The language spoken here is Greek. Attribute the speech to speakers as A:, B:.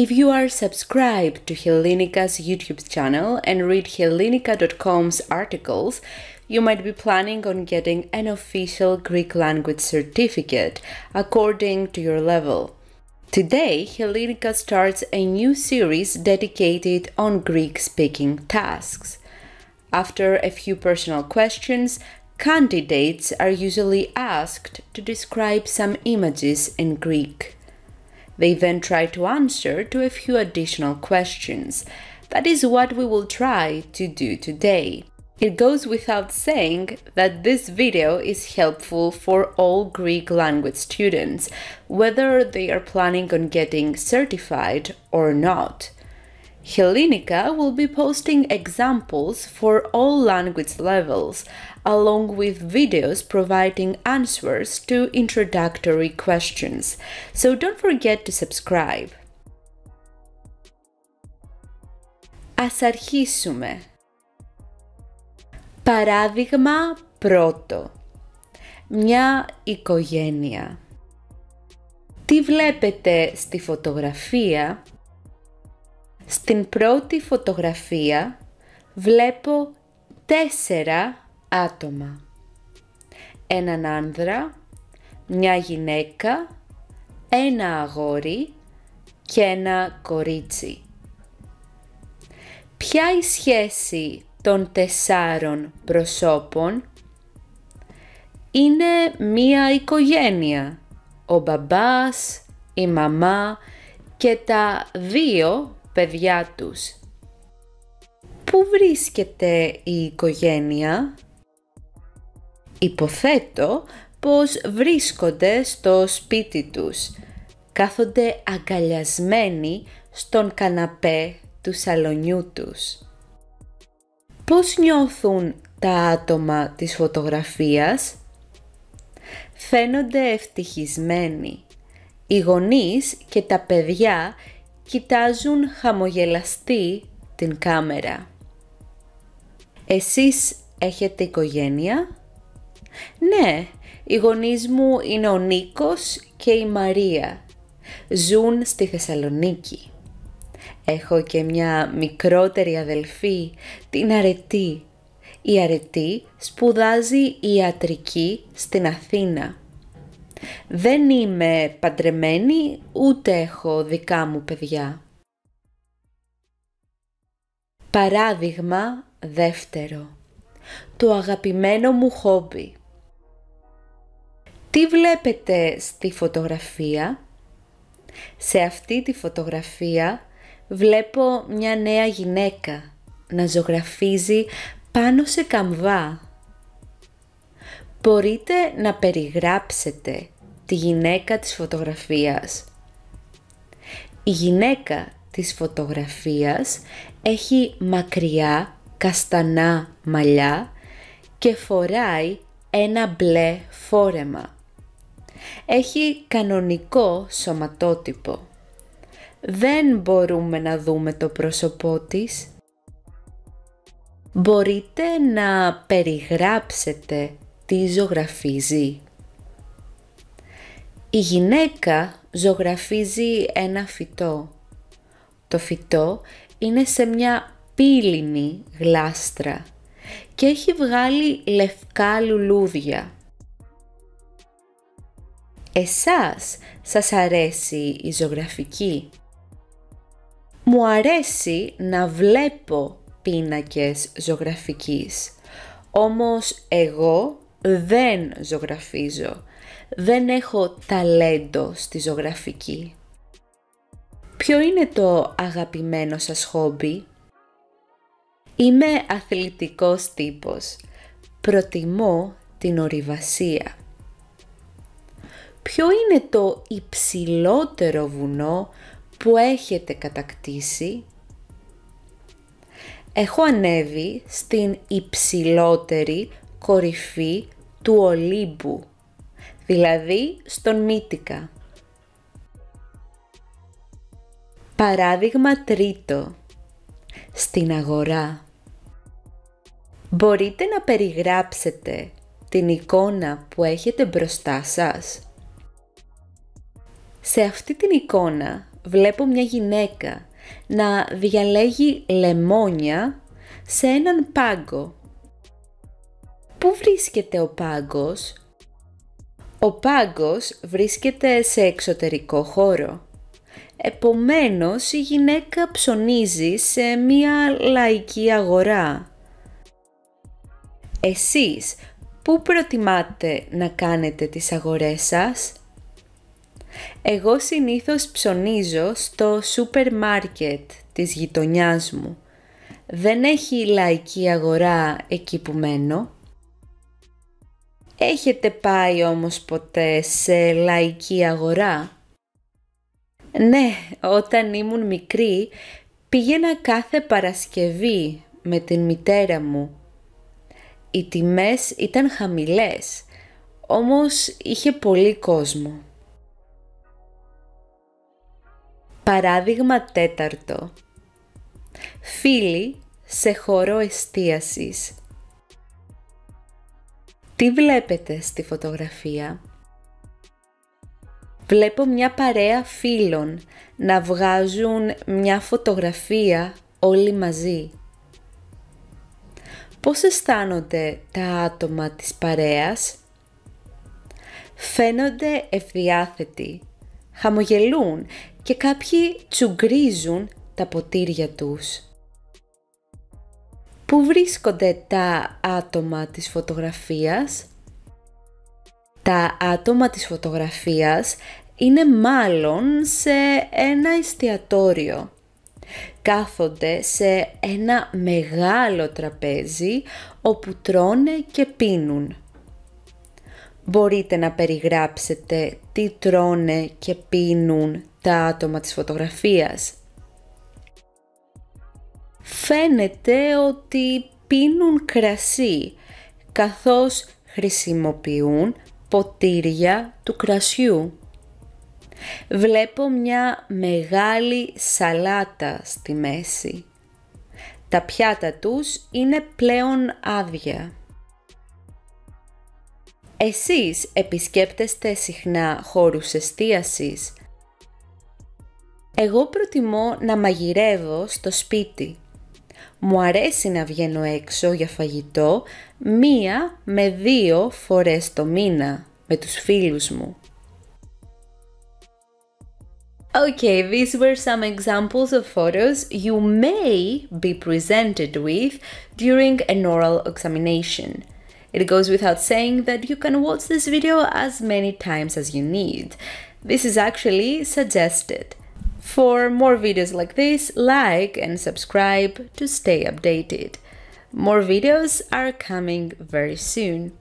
A: If you are subscribed to Hellenika's YouTube channel and read hellenika.com's articles, you might be planning on getting an official Greek language certificate according to your level. Today, Hellenika starts a new series dedicated on Greek speaking tasks. After a few personal questions, candidates are usually asked to describe some images in Greek. They then try to answer to a few additional questions. That is what we will try to do today. It goes without saying that this video is helpful for all Greek language students, whether they are planning on getting certified or not. Hellenika will be posting examples for all language levels, along with videos providing answers to introductory questions, so don't forget to subscribe. Ας αρχίσουμε. Παράδειγμα πρώτο. Μια οικογένεια. Τι βλέπετε στη φωτογραφία στην πρώτη φωτογραφία βλέπω τέσσερα άτομα. Έναν άνδρα, μια γυναίκα, ένα αγόρι και ένα κορίτσι. Ποια η σχέση των τεσσάρων προσώπων; Είναι μία οικογένεια. Ο μπαμπάς, η μαμά και τα δύο παιδιά τους. Πού βρίσκεται η οικογένεια; Υποθέτω πως βρίσκονται στο σπίτι τους. Κάθονται αγκαλιασμένοι στον καναπέ του σαλονιού τους. Πώς νιώθουν τα άτομα της φωτογραφίας; Φαίνονται ευτυχισμένοι. Οι γονείς και τα παιδιά κοιτάζουν χαμογελαστοί την κάμερα. Εσείς έχετε οικογένεια; Ναι, οι γονείς μου είναι ο Νίκος και η Μαρία. Ζουν στη Θεσσαλονίκη. Έχω και μια μικρότερη αδελφή, την Αρετή. Η Αρετή σπουδάζει ιατρική στην Αθήνα. Δεν είμαι παντρεμένη ούτε έχω δικά μου παιδιά. Παράδειγμα δεύτερο. Το αγαπημένο μου χόμπι. Τι βλέπετε στη φωτογραφία; Σε αυτή τη φωτογραφία βλέπω μια νέα γυναίκα να ζωγραφίζει πάνω σε καμβά μπορείτε να περιγράψετε τη γυναίκα της φωτογραφίας. Η γυναίκα της φωτογραφίας έχει μακριά καστανά μαλλιά και φοράει ένα μπλε φόρεμα. Έχει κανονικό σωματότυπο. Δεν μπορούμε να δούμε το πρόσωπό της. Μπορείτε να περιγράψετε τι ζωγραφίζει. Η γυναίκα ζωγραφίζει ένα φυτό. Το φυτό είναι σε μια πύληνη γλάστρα και έχει βγάλει λευκά λουλούδια. Εσάς σας αρέσει η ζωγραφική; Μου αρέσει να βλέπω πίνακες ζωγραφικής. Όμως εγώ δεν ζωγραφίζω. Δεν έχω ταλέντο στη ζωγραφική. Ποιο είναι το αγαπημένο σας χόμπι; Είμαι αθλητικός τύπος. Προτιμώ την ορειβασία. Ποιο είναι το υψηλότερο βουνό που έχετε κατακτήσει; Έχω ανέβει στην υψηλότερη κορυφή του Ολύμπου, δηλαδή στον Μύτικα. Παράδειγμα τρίτο. Στην αγορά. Μπορείτε να περιγράψετε την εικόνα που έχετε μπροστά σας. Σε αυτή την εικόνα βλέπω μια γυναίκα να διαλέγει λεμόνια σε έναν πάγκο. Πού βρίσκεται ο πάγκος; Ο πάγκος βρίσκεται σε εξωτερικό χώρο. Επομένως η γυναίκα ψωνίζει σε μία λαϊκή αγορά. Εσείς πού προτιμάτε να κάνετε τις αγορές σας; Εγώ συνήθως ψωνίζω στο σούπερ μάρκετ της γειτονιάς μου. Δεν έχει λαϊκή αγορά εκεί που μένω. Έχετε πάει όμως ποτέ σε λαϊκή αγορά; Ναι, όταν ήμουν μικρή πήγαινα κάθε Παρασκευή με την μητέρα μου. Οι τιμές ήταν χαμηλές, όμως είχε πολύ κόσμο. Παράδειγμα τέταρτο. Φίλοι σε χώρο εστίασης. Τι βλέπετε στη φωτογραφία; Βλέπω μια παρέα φίλων να βγάζουν μια φωτογραφία όλοι μαζί. Πώς αισθάνονται τα άτομα της παρέας; Φαίνονται ευδιάθετοι, χαμογελούν και κάποιοι τσουγκρίζουν τα ποτήρια τους. Πού βρίσκονται τα άτομα της φωτογραφίας; Τα άτομα της φωτογραφίας είναι μάλλον σε ένα εστιατόριο. Κάθονται σε ένα μεγάλο τραπέζι όπου τρώνε και πίνουν. Μπορείτε να περιγράψετε τι τρώνε και πίνουν τα άτομα της φωτογραφίας. Φαίνεται ότι πίνουν κρασί, καθώς χρησιμοποιούν ποτήρια του κρασιού. Βλέπω μια μεγάλη σαλάτα στη μέση. Τα πιάτα τους είναι πλέον άδεια. Εσείς επισκέπτεστε συχνά χώρους εστίασης; Εγώ προτιμώ να μαγειρεύω στο σπίτι. Μου αρέσει να βγαίνω έξω για φαγητό μία με δύο φορές το μήνα με τους φίλους μου. Okay, these were some examples of photos you may be presented with during an oral examination. It goes without saying that you can watch this video as many times as you need. This is actually suggested. For more videos like this, like and subscribe to stay updated. More videos are coming very soon.